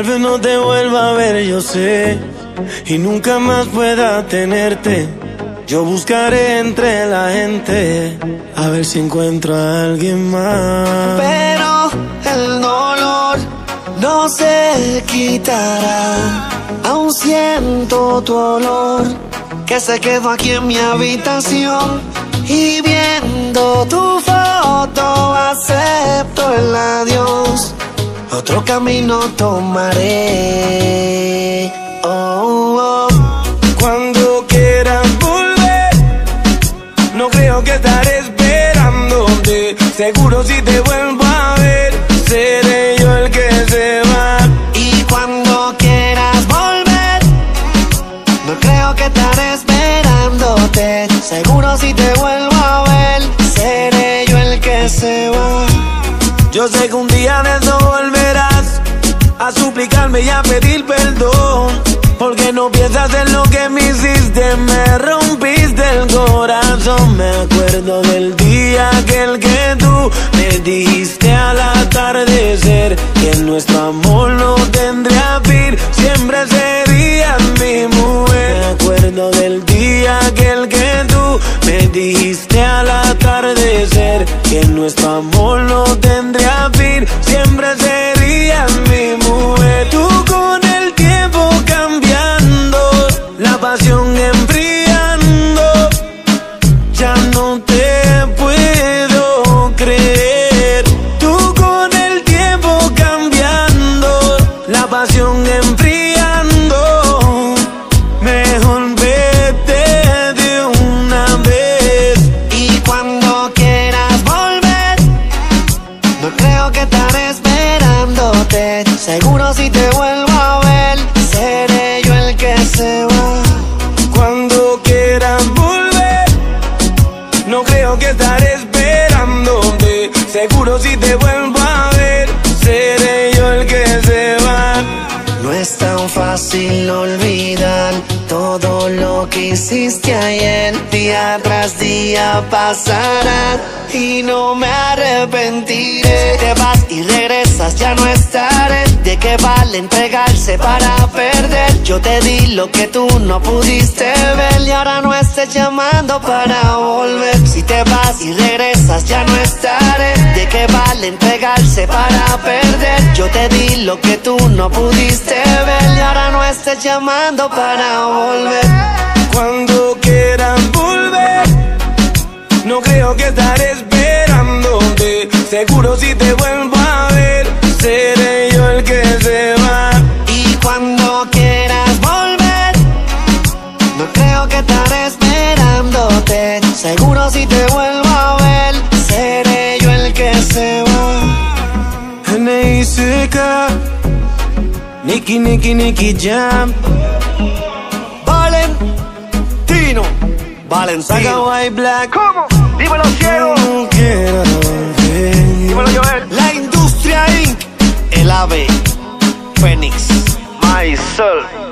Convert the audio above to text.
Tal vez no te vuelva a ver, yo sé, y nunca más pueda tenerte. Yo buscaré entre la gente a ver si encuentro a alguien más. Pero el dolor se quitará. Aún siento tu olor que se quedó aquí en mi habitación. Y viendo tu foto acepto el adiós. Otro camino tomaré. Oh, oh. Cuando quieras volver, no creo que estaré esperándote. Seguro si te vuelvo si te vuelvo a ver, seré yo el que se va. Yo sé que un día de eso volverás a suplicarme y a pedir perdón. Porque no piensas en lo que me hiciste, me rompiste el corazón. Me acuerdo del día aquel que tú me dijiste al atardecer que nuestro amor aquel que tú me dijiste al atardecer que nuestro amor no tendría fin, siempre serías creo que estaré esperándote. Seguro si te vuelvo a ver, seré yo el que se va. Cuando quieras volver, no creo que estaré esperándote. Seguro si te vuelvo hiciste ayer. Día tras día pasará y no me arrepentiré. Te vas y regresas, ya no estaré. ¿De qué vale entregarse para perder? Yo te di lo que tú no pudiste ver y ahora no estés llamando para volver. Si te vas y regresas, ya no estaré. ¿De qué vale entregarse para perder? Yo te di lo que tú no pudiste ver y ahora no estés llamando para volver. Cuando quieras volver, no creo que estaré esperándote. Seguro si te vuelvo a ver, seré yo el que se va. Y cuando quieras volver, no creo que estaré esperándote. Seguro si te vuelvo a ver, seré yo el que se va. N.I.C.K. Nicky, Nicky, Nicky Jam. Valentino. Saca white black. ¿Cómo? Dímelo, quiero. No Dímelo, Joel. La industria Inc. El AVE. Fénix. Maisel.